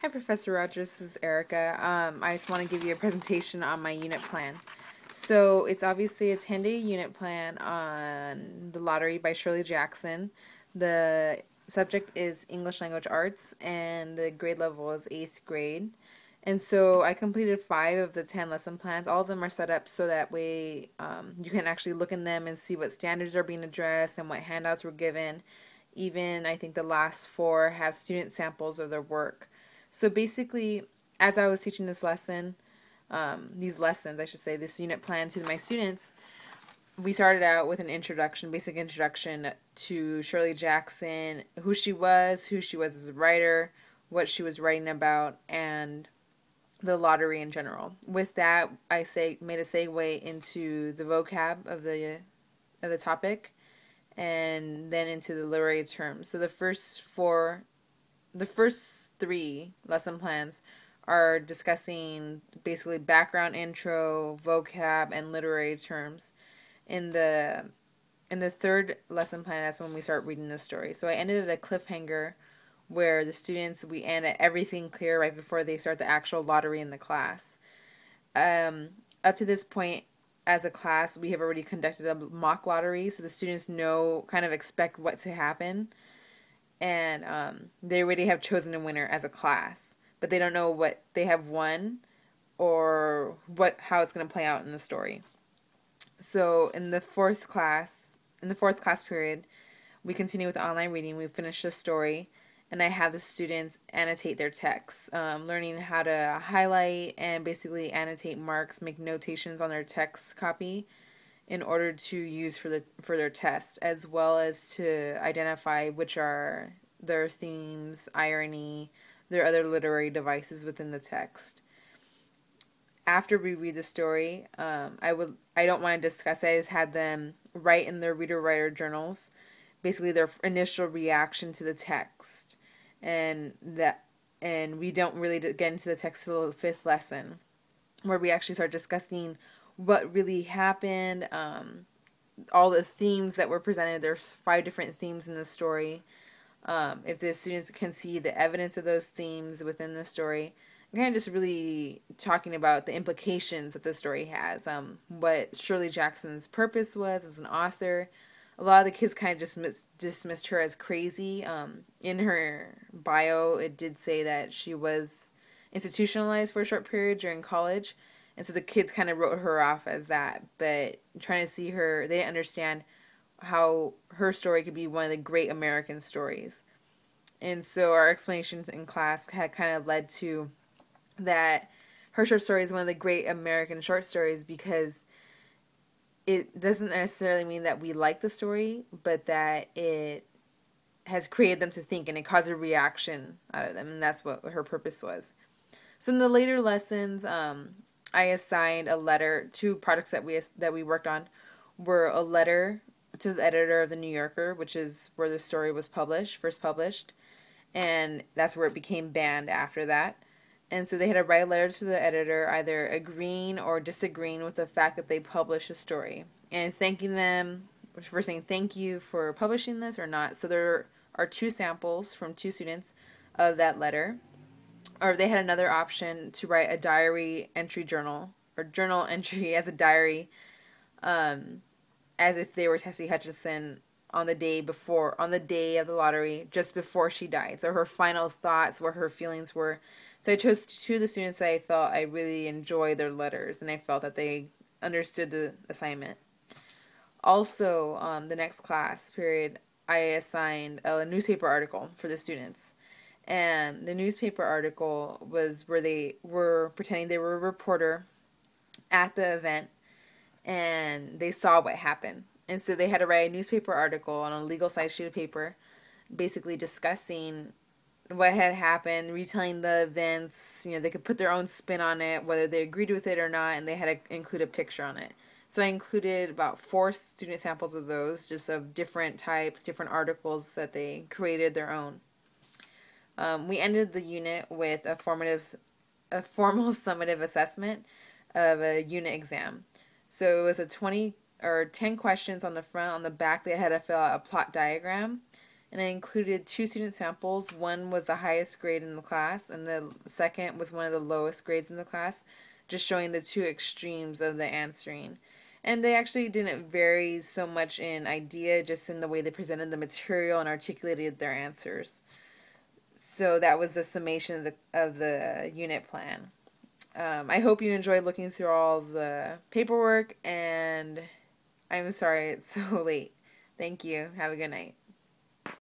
Hi, Professor Rogers. This is Erika. Um, I just want to give you a presentation on my unit plan. So it's obviously a 10 day unit plan on the lottery by Shirley Jackson. The subject is English Language Arts, and the grade level is 8th grade. And so I completed five of the 10 lesson plans. All of them are set up so that way um, you can actually look in them and see what standards are being addressed and what handouts were given. Even I think the last four have student samples of their work. So basically, as I was teaching this lesson, um, these lessons, I should say, this unit plan to my students, we started out with an introduction, basic introduction to Shirley Jackson, who she was, who she was as a writer, what she was writing about, and the lottery in general. With that, I say made a segue into the vocab of the of the topic, and then into the literary terms. So the first four, the first three lesson plans are discussing basically background intro, vocab, and literary terms. In the in the third lesson plan, that's when we start reading the story. So I ended at a cliffhanger where the students we end at everything clear right before they start the actual lottery in the class. Um, up to this point, as a class, we have already conducted a mock lottery, so the students know kind of expect what to happen, and um, they already have chosen a winner as a class but they don't know what they have won or what how it's going to play out in the story. So in the fourth class, in the fourth class period, we continue with online reading. We finish the story, and I have the students annotate their texts, um, learning how to highlight and basically annotate marks, make notations on their text copy in order to use for the for their test, as well as to identify which are their themes, irony, their other literary devices within the text. After we read the story, um, I would I don't want to discuss it. I just had them write in their reader writer journals, basically their initial reaction to the text, and that and we don't really get into the text till the fifth lesson, where we actually start discussing what really happened, um, all the themes that were presented. There's five different themes in the story, um, if the students can see the evidence of those themes within the story, I'm kind of just really talking about the implications that the story has, um, what Shirley Jackson's purpose was as an author. A lot of the kids kind of dismissed, dismissed her as crazy. Um, in her bio, it did say that she was institutionalized for a short period during college, and so the kids kind of wrote her off as that. But trying to see her, they didn't understand how her story could be one of the great American stories. And so our explanations in class had kind of led to that her short story is one of the great American short stories because it doesn't necessarily mean that we like the story, but that it has created them to think and it caused a reaction out of them, and that's what her purpose was. So in the later lessons, um, I assigned a letter. Two products that we that we worked on were a letter to the editor of the New Yorker, which is where the story was published, first published, and that's where it became banned after that. And so they had to write a letter to the editor, either agreeing or disagreeing with the fact that they published a story and thanking them for saying thank you for publishing this or not. So there are two samples from two students of that letter. Or they had another option to write a diary entry journal or journal entry as a diary um, as if they were Tessie Hutchinson on the day before, on the day of the lottery, just before she died. So her final thoughts, what her feelings were. So I chose two of the students that I felt I really enjoyed their letters, and I felt that they understood the assignment. Also, um, the next class period, I assigned a newspaper article for the students. And the newspaper article was where they were pretending they were a reporter at the event and they saw what happened. And so they had to write a newspaper article on a legal size sheet of paper, basically discussing what had happened, retelling the events. You know, they could put their own spin on it, whether they agreed with it or not, and they had to include a picture on it. So I included about four student samples of those, just of different types, different articles that they created their own. Um, we ended the unit with a formative, a formal summative assessment of a unit exam. So it was a 20 or 10 questions on the front. On the back, they had to fill out a plot diagram and I included two student samples. One was the highest grade in the class, and the second was one of the lowest grades in the class, just showing the two extremes of the answering. And they actually didn't vary so much in idea, just in the way they presented the material and articulated their answers. So that was the summation of the of the unit plan. Um, I hope you enjoyed looking through all the paperwork, and I'm sorry it's so late. Thank you. Have a good night.